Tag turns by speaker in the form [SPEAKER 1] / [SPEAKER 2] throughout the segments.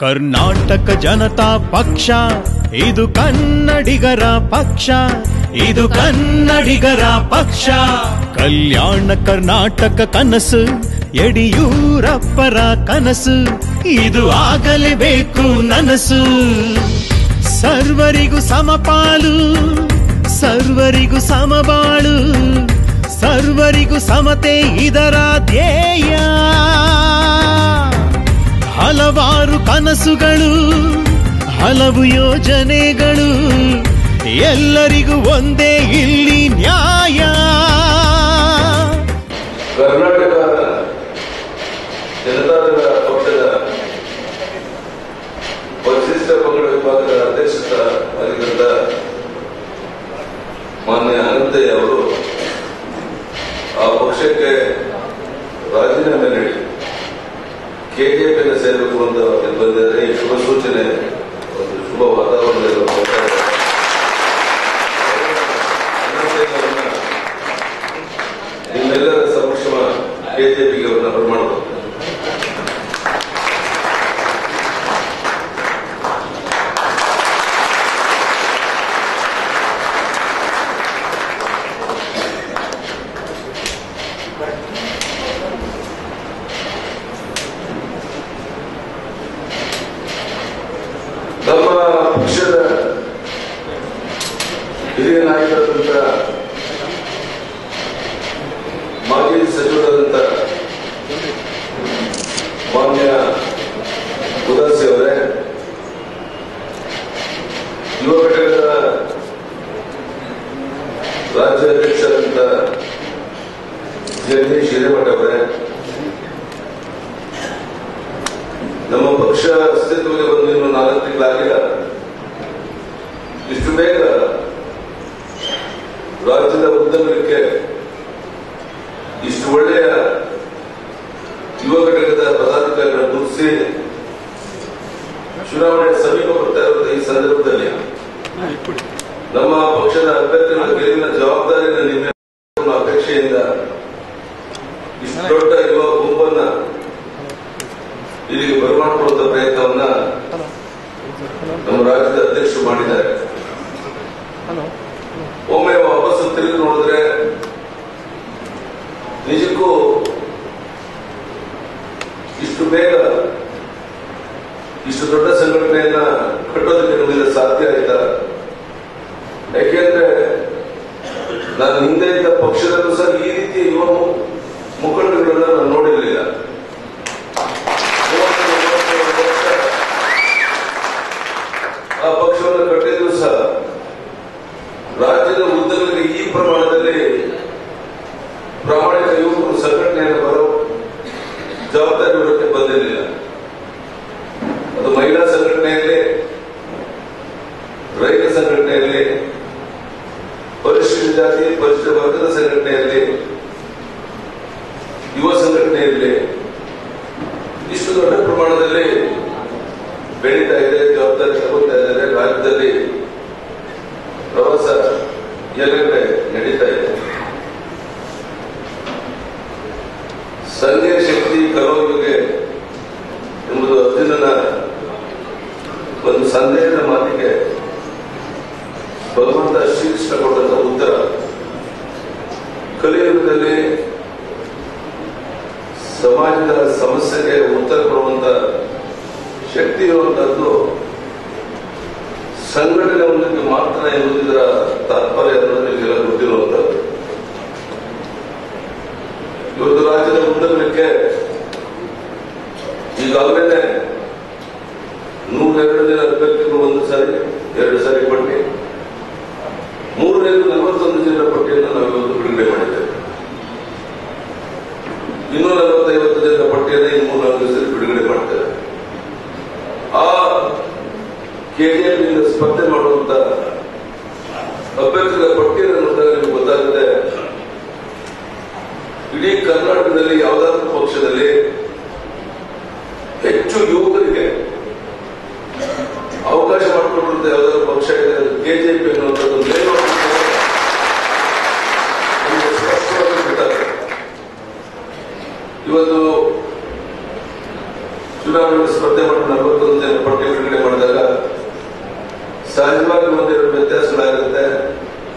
[SPEAKER 1] ಕರ್ನಾಟಕ ಜನತಾ ಪಕ್ಷ, ಇದು ಕನ್ನಡಿಗರ ಪಕ್ಷ, ಇದು ಕನ್ನಡಿಗರ ಪಕ್ಷ. ಕಲ್ಯಾಣ ಕರ್ನಾಟಕ ಕನಸು, ಯಡಿಯೂರಪ್ಪರ ಕನಸು, ಇದು ಆಗಲೇಬೇಕು ನನಸು. ಸರ್ವರಿಗೂ ಸಮಪಾಲು, ಸರ್ವರಿಗೂ ಸಮಬಾಳು, ಸರ್ವರಿಗೂ ಸಮತೆ ಇದರ ಧ್ಯೇಯ. ಹಲವಾರು ಕನಸುಗಳು, ಹಲವು ಯೋಜನೆಗಳು, ಎಲ್ಲರಿಗೂ ಒಂದೇ ಇಲ್ಲಿ ನ್ಯಾಯ.
[SPEAKER 2] ಕರ್ನಾಟಕ ಜನತಾದಳ ಪಕ್ಷದ ಪರಿಶಿಷ್ಟ ಪಂಗಡ ವಿಭಾಗದ ಅಧ್ಯಕ್ಷರಾಗಿದ್ದ ಮಾನ್ಯ ಅನಂತಯ್ಯ ಅವರು ಆ ಪಕ್ಷಕ್ಕೆ ರಾಜೀನಾಮೆ ನೀಡಿ ಕೆಜೆಪಿಯನ್ನು ಸೇರಬೇಕು ಅಂತ ಬಂದಿದ್ದಾರೆ. ಈ ಶುಭ ಸೂಚನೆ ಒಂದು ಶುಭ ವಾತಾವರಣದಲ್ಲಿ ಬರ್ತಾ ಇದೆ. ಅನಂತಯ್ಯ ಅವರನ್ನ ನಿಮ್ಮೆಲ್ಲರ ಸಮಕ್ಷಮ ಕೆಜೆಪಿಗೆ ಅವರನ್ನ ಬರಮಾಡಬಹುದು ನಮ್ಮ ಪಕ್ಷದ ಹಿರಿಯ ನಾಯಕರಾದಂಥ ಮಾಜಿ ಸಚಿವರಾದಂಥ ಮಾನ್ಯ ಉದಾಸಿ ಅವರೇ ಯುವ ಘಟಕದ ರಾಜ್ಯ ಅಧ್ಯಕ್ಷರಾದಂಥ ಜಗದೀಶ್ ಹಿರೇಮಠ ಅವರೇ ನಮ್ಮ ಪಕ್ಷ ಅಸ್ತಿತ್ವಕ್ಕೆ ಬಂದು ಇನ್ನು ನಾಲ್ಕು ತಿಂಗಳಾಗಿಲ್ಲ ಇಷ್ಟು ಬೇಗ ರಾಜ್ಯದ ಉದ್ಯಮಕ್ಕೆ ಇಷ್ಟು ಒಳ್ಳೆಯ ಯುವ ಘಟಕದ ಪದಾಧಿಕಾರಿಗಳ ಗುರುತಿಸಿ ಚುನಾವಣೆ ಸಮೀಪ ಬರ್ತಾ ಇರುವಂತಹ ಈ ಸಂದರ್ಭದಲ್ಲಿ ನಮ್ಮ ಪಕ್ಷದ ಅಭ್ಯರ್ಥಿಗಳ ಗೆಲುವಿನ ಜವಾಬ್ದಾರಿಯನ್ನು ನಿಮ್ಮ ಅಪೇಕ್ಷೆಯಿಂದ ಇಷ್ಟು ದೊಡ್ಡ ಯುವ ಗುಂಪನ್ನ ಇಲ್ಲಿಗೆ ಬರಮಾಡಿಕೊಳ್ಳುವಂತ ಪ್ರಯತ್ನವನ್ನ ನಮ್ಮ ರಾಜ್ಯದ ಅಧ್ಯಕ್ಷರು ಮಾಡಿದ್ದಾರೆ. ಒಮ್ಮೆ ವಾಪಸ್ ತಿರುಗಿ ನೋಡಿದ್ರೆ ನಿಜಕ್ಕೂ ಇಷ್ಟು ಬೇಗ ಇಷ್ಟು ದೊಡ್ಡ ಸಂಘಟನೆಯನ್ನ ಕಟ್ಟೋದಕ್ಕೆ ನಮಗೆ ಸಾಧ್ಯ ಆಯ್ತಾ? ಯಾಕೆಂದ್ರೆ ನಾನು ಹಿಂದೆ ಇದ್ದ ಪಕ್ಷದಲ್ಲೂ ಸಹ ಈ ರೀತಿಯ ಯುವ ಮುಖಂಡಗಳನ್ನ ನಾನು ನೋಡಿರಲಿಲ್ಲ ಆ ಪಕ್ಷವನ್ನು ಕಟ್ಟಿದ್ರು ಸಹ ರಾಜ್ಯದ ಉದ್ಯಮಿಗೆ ಈ ಪ್ರಮಾಣದಲ್ಲಿ ಪ್ರಾಮಾಣಿಕ ಯುವಕರು ಸಂಘಟನೆಯನ್ನು ಬರೋ ಜವಾಬ್ದಾರಿ ಹೊರಕ್ಕೆ ಬಂದಿರಲಿಲ್ಲ ಅದು ಮಹಿಳಾ ಸಂಘಟನೆಯಲ್ಲಿ ರೈತ ಸಂಘಟನೆಯಲ್ಲಿ ಪರಿಶಿಷ್ಟ ಜಾತಿ ಪರಿಶಿಷ್ಟ ವರ್ಗದ ಸಂಘಟನೆಯಲ್ಲಿ ಯುವ ಸಂಘಟನೆಯಲ್ಲಿ ಇಷ್ಟು ದೊಡ್ಡ ಪ್ರಮಾಣದಲ್ಲಿ ಬೆಳೀತಾ ಇದೆ, ಜವಾಬ್ದಾರಿ ತಗೋತಾ ಇದ್ದಾರೆ. ರಾಜ್ಯದಲ್ಲಿ ಪ್ರವಾಸ ಎಲ್ಲೆಡೆ ನಡೀತಾ ಇದೆ. ಸಂಘ ಶಕ್ತಿ ಕರೋಯುಗೆ ಎಂಬುದು ಅರ್ಜುನನ ಒಂದು ಸಂದೇಹದ ಮಾತಿಗೆ ಭಗವಂತ ಶ್ರೀಕೃಷ್ಣ ಕೊಟ್ಟಂತ ಉತ್ತರ ಕಲಿಯುಗದಲ್ಲಿ ಸಮಾಜದ ಸಮಸ್ಯೆಗೆ ಉತ್ತರ ಕೊಡುವಂತ ಶಕ್ತಿ ಇರುವಂತದ್ದು ಸಂಘಟನೆ ಒಂದಕ್ಕೆ ಮಾತ್ರ ಎಂಬುದರ ತಾತ್ಪರ್ಯ ಅನ್ನೋದು ಗೊತ್ತಿರುವಂತದ್ದು. ಇವತ್ತು ರಾಜ್ಯದ ಉತ್ತರಕ್ಕೆ ಈಗಾಗಲೇ ನೂರೆರಡು ಜನ ಅಭ್ಯರ್ಥಿಗಳು ಒಂದು ಸಾರಿ, ಎರಡು ಸಾರಿ ಪಟ್ಟಿ ಮೂರನೇದು ನಲವತ್ತೊಂದು ಜನರ ಪಟ್ಟಿಯನ್ನು ನಾವು ಇವತ್ತು ಬಿಡುಗಡೆ ಮಾಡಿದ್ದೇವೆ. ಇನ್ನೂ ಪಟ್ಟಿಯನ್ನು ಈ ನಾಲ್ಕು ದಿವಸದಲ್ಲಿ ಬಿಡುಗಡೆ ಮಾಡ್ತೇವೆ ಆ ಕೆಜಿಎಫ್ನಿಂದ ಸ್ಪರ್ಧೆ ಮಾಡುವಂತ ಅಭ್ಯರ್ಥಿಗಳ ಪಟ್ಟಿಯನ್ನು ನೋಡಿದಾಗ ನಿಮಗೆ ಗೊತ್ತಾಗುತ್ತೆ. ಇಡೀ ಕರ್ನಾಟಕದಲ್ಲಿ ಯಾವುದಾದ್ರೂ ಪಕ್ಷದಲ್ಲಿ ಹೆಚ್ಚು ಯುವಕರಿಗೆ ಅವಕಾಶ ಮಾಡಿಕೊಡುವಂತ ಯಾವುದಾದ್ರೂ ಪಕ್ಷ ಇದೆ ಅದು ಕೆಜೆಪಿ ಅನ್ನುವಂಥದ್ದು ನೇರವಾಗಿ ನಮಗೆ ಸ್ಪಷ್ಟವಾಗಿ ಗೊತ್ತಾಗುತ್ತೆ. ಇವತ್ತು ಚುನಾವಣೆಗೆ ಸ್ಪರ್ಧೆ ಮಾಡಿದ ನಲವತ್ತೊಂದು ಜನ ಸಹಜವಾಗಿ ಒಂದೆರಡು ವ್ಯತ್ಯಾಸಗಳಾಗುತ್ತೆ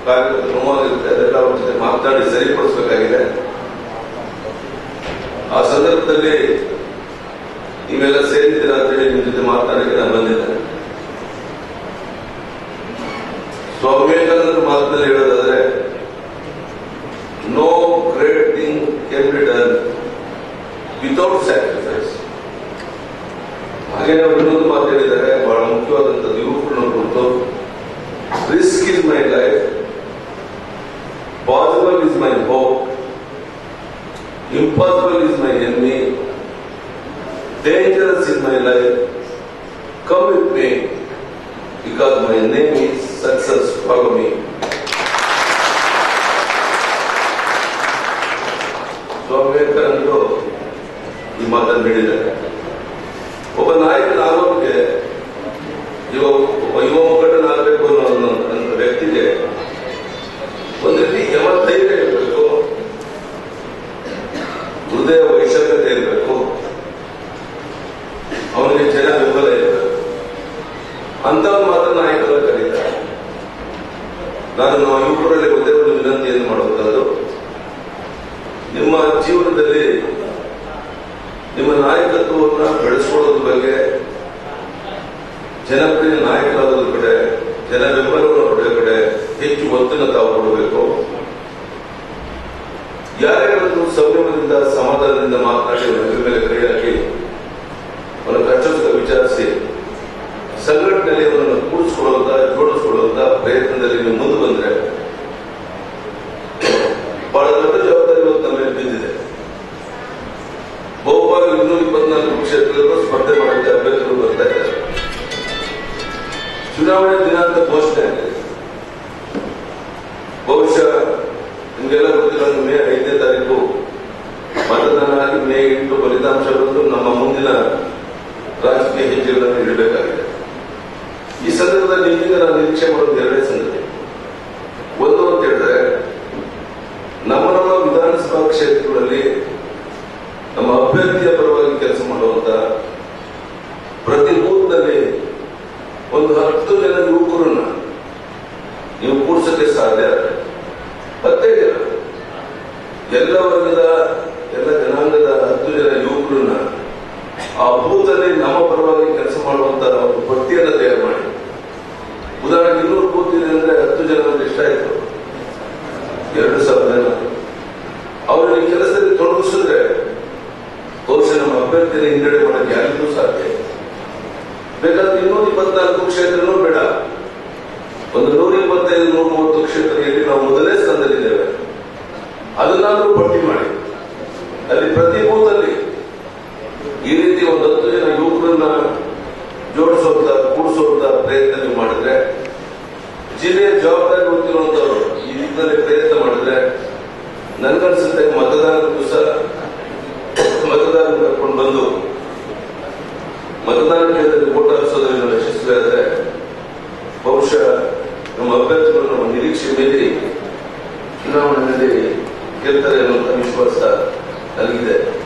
[SPEAKER 2] ಕಾರ್ಯಕರ್ತರು ನೋವಾಗಿರುತ್ತೆ ಅದೆಲ್ಲ ಅವ್ರ ಜೊತೆ ಮಾತನಾಡಿ ಸರಿಪಡಿಸಬೇಕಾಗಿದೆ ಆ ಸಂದರ್ಭದಲ್ಲಿ ನೀವೆಲ್ಲ ಸೇರಿದ್ದೀರಾ ಮಾತನಾಡಕ್ಕೆ ನಾನು ಬಂದಿದ್ದೇನೆ ಸ್ವಾಮಿ ವಿವೇಕಾನಂದ ಮಾತಿನಲ್ಲಿ ಹೇಳೋದಾದ್ರೆ ಸ್ವಾಮಿ ಅಂತೂ ಈ ಮಾತನ್ನು ಹೇಳಿದ್ದಾರೆ. ನಿಮ್ಮ ನಾಯಕತ್ವವನ್ನು ಬೆಳೆಸ್ಕೊಳ್ಳೋದ್ರ ಬಗ್ಗೆ, ಜನಪ್ರಿಯ ನಾಯಕರಾಗೋದ್ರ ಕಡೆ ಜನ ಬೆಂಬಲವನ್ನು ಪಡೆಯೋ ಕಡೆ ಹೆಚ್ಚು ಒತ್ತನ್ನು ತಾವು ಕೊಡಬೇಕು. ಯಾರ್ಯಾರು ಸಂಯಮದಿಂದ, ಸಮಾಧಾನದಿಂದ ಮಾತನಾಡಿ ಮೇಲೆ ಕೈ ಹಾಕಿ ಅವರ ಕಷ್ಟ ವಿಚಾರಿಸಿ, ಸಂಘಟನೆಯಲ್ಲಿ ಅವರನ್ನು ಕೂಡಿಸಿಕೊಳ್ಳುವಂತ, ಜೋಡಿಸಿಕೊಳ್ಳುವಂತ ಪ್ರಯತ್ನದಲ್ಲಿ ಮುಂದೆ ಬಂದ್ರೆ ದಿನಾಂಕ ಘೋಷಣೆ ಬಹುಶಃ ನಿಮಗೆಲ್ಲ ಗೊತ್ತಿರೋ ಮೇ ಐದನೇ ತಾರೀಕು ಮತದಾನ ಆಗಿ ಮೇ ಎಂಟು ಫಲಿತಾಂಶ ಬಂದು ನಮ್ಮ ಮುಂದಿನ ರಾಜಕೀಯ ಹೆಜ್ಜೆಗಳನ್ನು ಇಡಬೇಕಾಗಿದೆ. ಈ ಸಂದರ್ಭದಲ್ಲಿ ನಿಮ್ಮಿಂದ ನಾನು ನಿರೀಕ್ಷೆ ಮಾಡೋದು ಎರಡೇ ಸಂಗತಿ. ಒಂದು ಅಂತ ಹೇಳಿದ್ರೆ, ನಮ್ಮ ನಮ್ಮ ವಿಧಾನಸಭಾ ಕ್ಷೇತ್ರಗಳಲ್ಲಿ ನಮ್ಮ ಅಭ್ಯರ್ಥಿಯ ಪರವಾಗಿ ಕೆಲಸ ಮಾಡುವಂತ ಪ್ರತಿ ಬೂತ್ನಲ್ಲಿ ಒಂದು ಹತ್ತು ಜನ ಯುವಕರನ್ನ ನೀವು ಕೂಡ್ಸಕ್ಕೆ ಸಾಧ್ಯ ಆದ್ರೆ ಹತ್ತೇ ಜನ ಎಲ್ಲ ಎಲ್ಲ ಜನಾಂಗದ ಹತ್ತು ಜನ ಯುವಕರನ್ನ ಆ ಬೂತಲ್ಲಿ ನಮ್ಮ ಪರವಾಗಿ ಕೆಲಸ ಮಾಡುವಂತ ಒಂದು ಭಕ್ತಿಯನ್ನ ತಯಾರು ಮಾಡಿ. ಉದಾಹರಣೆಗೆ ಇನ್ನೂರು ಬೂತ್ ಇದೆ ಅಂದ್ರೆ ಹತ್ತು ಜನ ಇಷ್ಟ ಆಯ್ತು? ಎರಡು ಸಾವಿರ ಜನ. ಅವರು ಈ ಕೆಲಸದಲ್ಲಿ ತೊಡಗಿಸಿದ್ರೆ ಬಹುಶಃ ನಮ್ಮ ಅಭ್ಯರ್ಥಿಯನ್ನು ಹಿನ್ನಡೆ ಮಾಡಕ್ಕೆ ಯಾರಿಗೂ ಸಾಧ್ಯ. ಬೇಕಾದ್ರೆ ಇನ್ನೂರ ಇಪ್ಪತ್ನಾಲ್ಕು ಕ್ಷೇತ್ರನೂ ಬೇಡ. ಒಂದು ನೂರ ಇಪ್ಪತ್ತೈದು ನೂರ ಮೂವತ್ತು ಕ್ಷೇತ್ರದಲ್ಲಿ ನಾವು ಮೊದಲನೇ ಸ್ಥಾನದಲ್ಲಿದ್ದೇವೆ. ಅದನ್ನಾದ್ರೂ ಪಟ್ಟಿ ಮಾಡಿ. ಅಲ್ಲಿ ಪ್ರತಿ ಬೂತಲ್ಲಿ ಈ ರೀತಿ ಒಂದು ಹತ್ತು ಜನ ಯುವಕರನ್ನ ಜೋಡಿಸುವಂತ, ಕೂಡಿಸುವಂತ ಪ್ರಯತ್ನ ನೀವು ಮಾಡಿದ್ರೆ, ಜಿಲ್ಲೆಯ ಜವಾಬ್ದಾರಿ ಹೊತ್ತಿರುವಂತವರು ಈ ನಿಟ್ಟಿನಲ್ಲಿ ಪ್ರಯತ್ನ ಮಾಡಿದ್ರೆ, ನನಗನ್ಸುತ್ತೆ ಮತದಾರರ ಸಹ ಮತದಾರರು ಕರ್ಕೊಂಡು ಬಂದು ಮತದಾನ ಕೇಂದ್ರದಲ್ಲಿ ಓಟ್ ಹಾಕಿಸೋದ್ರಿಂದ ಯಶಸ್ವಿಯಾದ್ರೆ ಬಹುಶಃ ನಮ್ಮ ಅಭ್ಯರ್ಥಿಗಳು ನಮ್ಮ ನಿರೀಕ್ಷೆ ಮೀರಿ ಚುನಾವಣೆಯಲ್ಲಿ ಗೆಲ್ತಾರೆ ಅನ್ನುವಂಥ ವಿಶ್ವಾಸ ನನಗಿದೆ ಇವತ್ತು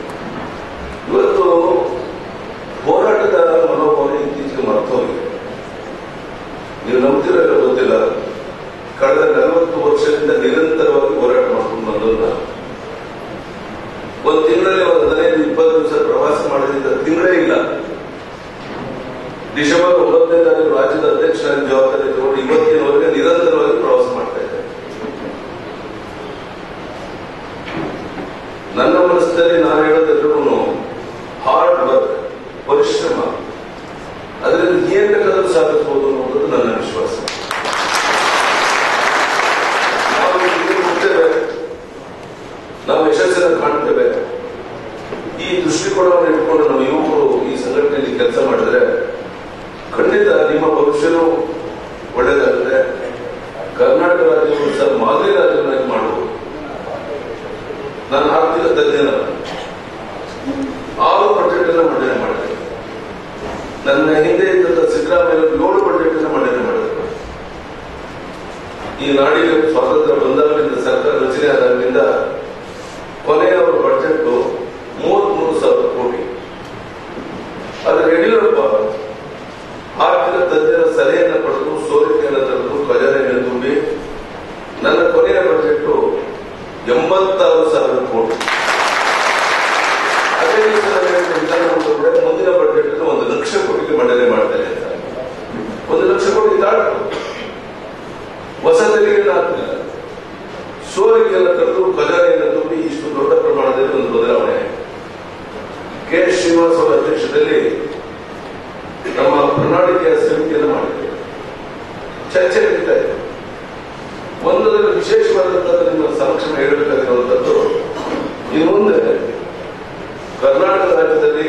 [SPEAKER 2] ಕರ್ನಾಟಕ ರಾಜ್ಯದಲ್ಲಿ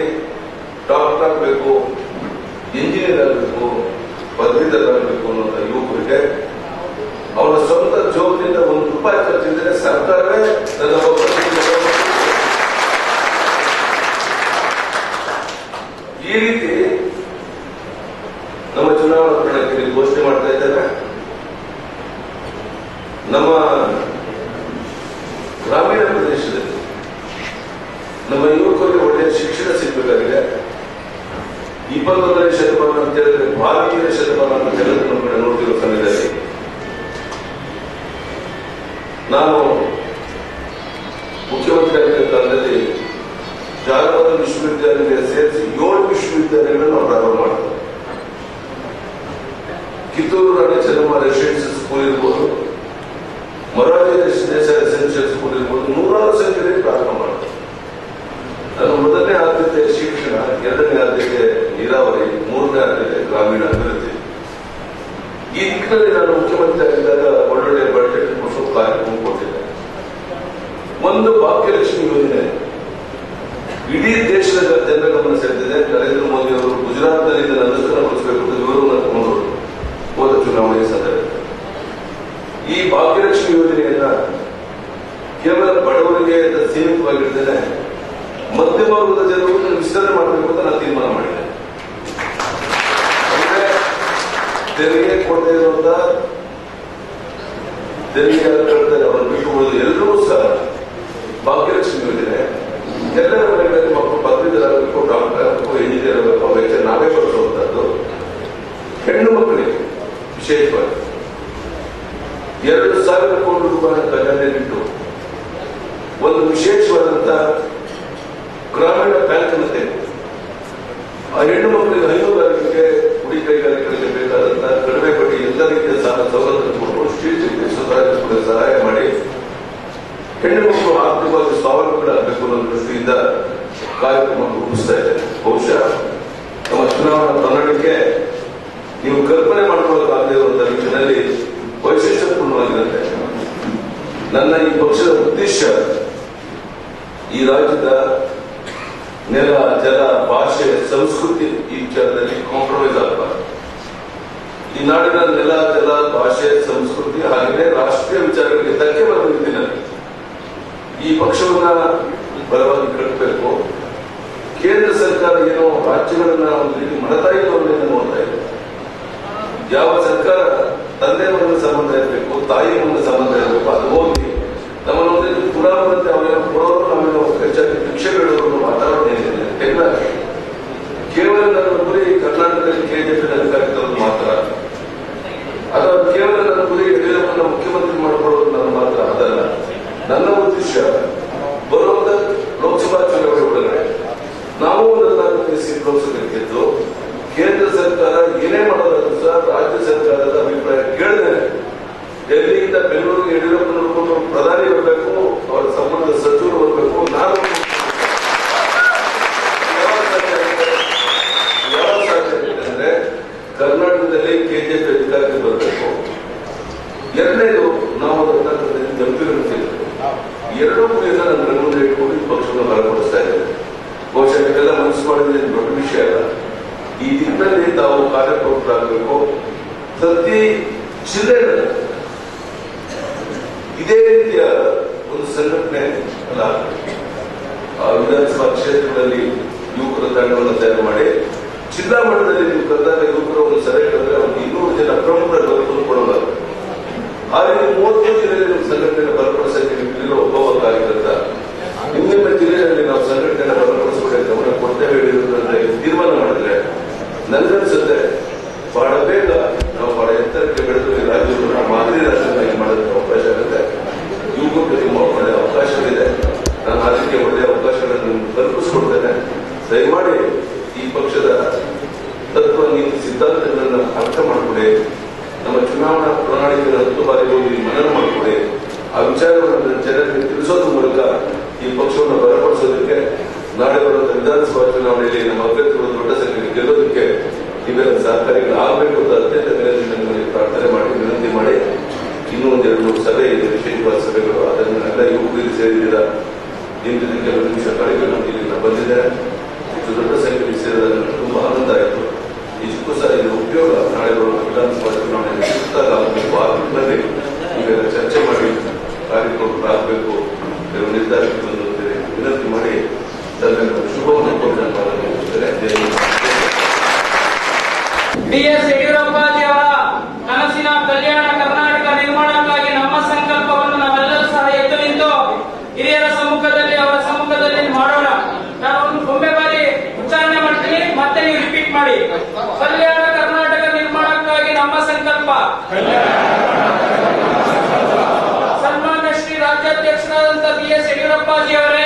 [SPEAKER 2] ಡಾಕ್ಟರ್ ಆಗಬೇಕು, ಇಂಜಿನಿಯರ್ ಆಗಬೇಕು ಪದವೀಧರರಾಗಬೇಕು ಅನ್ನುವಂಥ ಯುವಕರಿಗೆ ಅವರ ಸ್ವಂತ ಜೋಬಿನಿಂದ ಒಂದು ರೂಪಾಯಿ ಖರ್ಚಿದ್ರೆ ಸರ್ಕಾರವೇ ನನ್ನ ಈ ರೀತಿ ನಮ್ಮ ಚುನಾವಣಾ ಪ್ರಣಾಳಿಕೆಯಲ್ಲಿ ಘೋಷಣೆ ಮಾಡ್ತಾ ಇದ್ದಾರೆ. ನಮ್ಮ derecede bana. ಒಂದು ಭಾಗ್ಯಲಕ್ಷ್ಮಿ ಯೋಜನೆ. ಇಡೀ ದೇಶದ ಜನರ ಗಮನ ಸೆಳೆದಿದೆ. ನರೇಂದ್ರ ಮೋದಿ ಅವರು ಗುಜರಾತ್ನಲ್ಲಿ ಇದನ್ನು ಅನುಷ್ಠಾನಗೊಳಿಸಬೇಕು ವಿವರವನ್ನು ತಗೊಂಡು ಹೋದ ಚುನಾವಣೆ ಸಂದರ್ಭ ಈ ಭಾಗ್ಯಲಕ್ಷ್ಮಿ ಯೋಜನೆಯನ್ನ ಕೇವಲ ಬಡವರಿಗೆ ಸೀಮಿತವಾಗಿರ್ತೇನೆ ಮಧ್ಯಮ ವರ್ಗದ ಜನರು ವಿಸ್ತರಣೆ ಮಾಡಬೇಕು ಅಂತ ನಾನು ತೀರ್ಮಾನ ಮಾಡಿದೆ. ಅಂದ್ರೆ ತೆರಿಗೆ ಕೊಡದೇ ಇರುವಂತ ತೆರಿಗೆ ಕಟ್ಟದೆ ಅವರನ್ನು ಬಿಟ್ಟುಕೊಳ್ಳೋದು ಎಲ್ಲರೂ ಸಹ. ಭಾಗ್ಯಲಕ್ಷ್ಮಿ ಯೋಜನೆ. ಎಲ್ಲರ ಮನೆಗಳಲ್ಲಿ ಮಕ್ಕಳು ಪದವೀಧರಾಗಬೇಕು ಡಾಕ್ಟರ್ ಆಗಬೇಕು ಇಂಜಿನಿಯರ್ ಆಗಬೇಕು ವೆಚ್ಚ ನಾವೇ ಕೊಡಿಸುವಂತದ್ದು ಹೆಣ್ಣು ಮಕ್ಕಳಿಗೆ ವಿಶೇಷವಾಗಿ. ಎರಡು ಸಾವಿರ ಕೋಟಿ ರೂಪಾಯಿ ಖಜಾನೆಯಲ್ಲಿಟ್ಟು ಒಂದು ವಿಶೇಷವಾದಂತ ಗ್ರಾಮೀಣ ಬ್ಯಾಂಕ್ ಅನ್ನು ಆ ಹೆಣ್ಣು ಮಕ್ಕಳಿಗೆ ಹೈನುಗಾರಿಕೆಗೆ ಕುಡಿ ಕೈಗಾರಿಕೆಗಳಿಗೆ ಬೇಕಾದಂತಹ ಕಡಿಮೆ ಬಡ್ಡಿ ಎಲ್ಲ ರೀತಿಯ ಸಾಲ ಸವಲತ್ತು ಕೊಟ್ಟು ಸ್ಟ್ರೀಟ್ ಸುಧಾರಿಸಿಕೊಳ್ಳಲು ಸಹಾಯ ಮಾಡಿ. ಹೆಣ್ಣು ಮಕ್ಕಳು ಆರ್ಥಿಕವಾಗಿ ಸ್ವಾವಲಂಬಿಗಳಾಗಬೇಕು ಅನ್ನೋ ದೃಷ್ಟಿಯಿಂದ ಕಾರ್ಯಕ್ರಮ ರೂಪಿಸ್ತಾ ಇದೆ ಬಹುಶಃ ನಮ್ಮ ಚುನಾವಣಾ ಪ್ರಣಾಳಿಕೆ ನೀವು ಕಲ್ಪನೆ ಮಾಡ್ಕೊಳ್ಳೋಕ್ಕಾಗದೇ ನಿಟ್ಟಿನಲ್ಲಿ ವೈಶಿಷ್ಟ್ಯಪೂರ್ಣವಾಗಿರುತ್ತೆ ನನ್ನ ಈ ಪಕ್ಷದ ಉದ್ದೇಶ ಈ ರಾಜ್ಯದ ನೆಲ ಜಲ ಭಾಷೆ ಸಂಸ್ಕೃತಿ ಈ ವಿಚಾರದಲ್ಲಿ ಕಾಂಪ್ರಮೈಸ್ ಆಗಬಾರದು ಈ ನಾಡಿನ ನೆಲ ಜಲ ಭಾಷೆ ಸಂಸ್ಕೃತಿ ಹಾಗೆಯೇ ರಾಷ್ಟ್ರೀಯ ವಿಚಾರಗಳಿಗೆ ಧಕ್ಕೆ ಬರುವ ನಿಟ್ಟಿನಲ್ಲಿ ಈ ಪಕ್ಷವನ್ನ ಬಲವಾಗಿ ಕಟ್ಟಬೇಕು. ಕೇಂದ್ರ ಸರ್ಕಾರ ಏನೋ ರಾಜ್ಯಗಳನ್ನ ಒಂದು ರೀತಿ ಮನತಾಯಿ ಧೋರಣೆಯಿಂದ ನೋಡ್ತಾ ಇದೆ ಯಾವ ಸರ್ಕಾರ ತಂದೆ ಮಗನ ಸಂಬಂಧ ಇರಬೇಕು ತಾಯಿ ಮಗನ ಸಂಬಂಧ ಇರಬೇಕು, ಅದು ಹೋಗಿ ನಮ್ಮನ್ನು ಪುರಾಣದಂತೆ ಅವರೇನೋ ಕೊಡೋರು ನಾವೇನೋ ಹೆಚ್ಚಾಗಿ ಭಿಕ್ಷೆ ಬೇಡೋರು ವಾತಾವರಣ ಏನಿದೆ ಎಲ್ಲ ಕೇವಲ ನನ್ನ ಗುರಿ ಕರ್ನಾಟಕದಲ್ಲಿ ಕೆಜೆಪಿ ಅಧಿಕಾರಿ ತರೋದು ಮಾತ್ರ ಅಥವಾ ಕೇವಲ ನನ್ನ ಗುರಿ ಯಡಿಯೂರಪ್ಪನ ಮುಖ್ಯಮಂತ್ರಿ ಮಾಡಿಕೊಳ್ಳೋದು ನನ್ನ ಮಾತ್ರ ಅದಲ್ಲ ನನ್ನ ಉದ್ದೇಶ ಬರುವಂತ ಲೋಕಸಭಾ ಚುನಾವಣೆ ಒಳಗಡೆ ನಾವು ಒಂದು ನಾಲ್ಕು ಸೀಟ್ ಲೋಕಸಭೆ ಗೆದ್ದು ಕೇಂದ್ರ ಸರ್ಕಾರ ಏನೇ ಮಾಡೋದಾದ್ರೂ ಸಹ ರಾಜ್ಯ ಸರ್ಕಾರದ ಅಭಿಪ್ರಾಯ ಕೇಳಿದೆ ಡೆಲ್ಲಿಯಿಂದ ಬೆಂಗಳೂರಿಗೆ ಯಡಿಯೂರಪ್ಪ ನೋಡಿಕೊಂಡು ಪ್ರಧಾನಿ ಬರಬೇಕು ಅವರ ಸಂಬಂಧ ಸಚಿವರು ಬರಬೇಕು ನಾನು ಯಾವಾಗ ಸಾಧ್ಯ ಆಗುತ್ತೆ? ಯಾವಾಗ ಸಾಧ್ಯ ಆಗುತ್ತೆ ಅಂದ್ರೆ ಕರ್ನಾಟಕದಲ್ಲಿ ಕೆಜೆಪಿ ಅಧಿಕಾರಕ್ಕೆ ಬರಬೇಕು ಎರಡನೇದು ನಾವು ಇದರ ಸಹಕಾರಿಗಳಾಗಬೇಕು ಅಂತ ಅತ್ಯಂತ ನಿಮ್ಮಲ್ಲಿ ಪ್ರಾರ್ಥನೆ ಮಾಡಿ, ವಿನಂತಿ ಮಾಡಿ. ಇನ್ನೂ ಒಂದೆರಡು ಸಭೆ ಇದೆ, ವಿಶೇಷವಾದ ಸಭೆಗಳು. ಅದನ್ನು ಎಲ್ಲ ಯುವಕರಿಗೆ ಸೇರಿದ್ದೀರಾ? ಇಂದು ಕೆಲವು ನಿಮಿಷ ಕಳೆದು ಇಲ್ಲಿ ಬಂದಿದ್ದಾರೆ ದೊಡ್ಡ ಸಂಖ್ಯೆಯಲ್ಲಿ
[SPEAKER 3] ಸೇರಿದ ಸನ್ಮಾನ್ಯ ಶ್ರೀ ರಾಜ್ಯಾಧ್ಯಕ್ಷರಾದಂತಹ ಬಿ ಎಸ್ ಯಡಿಯೂರಪ್ಪಾಜಿ ಅವರೇ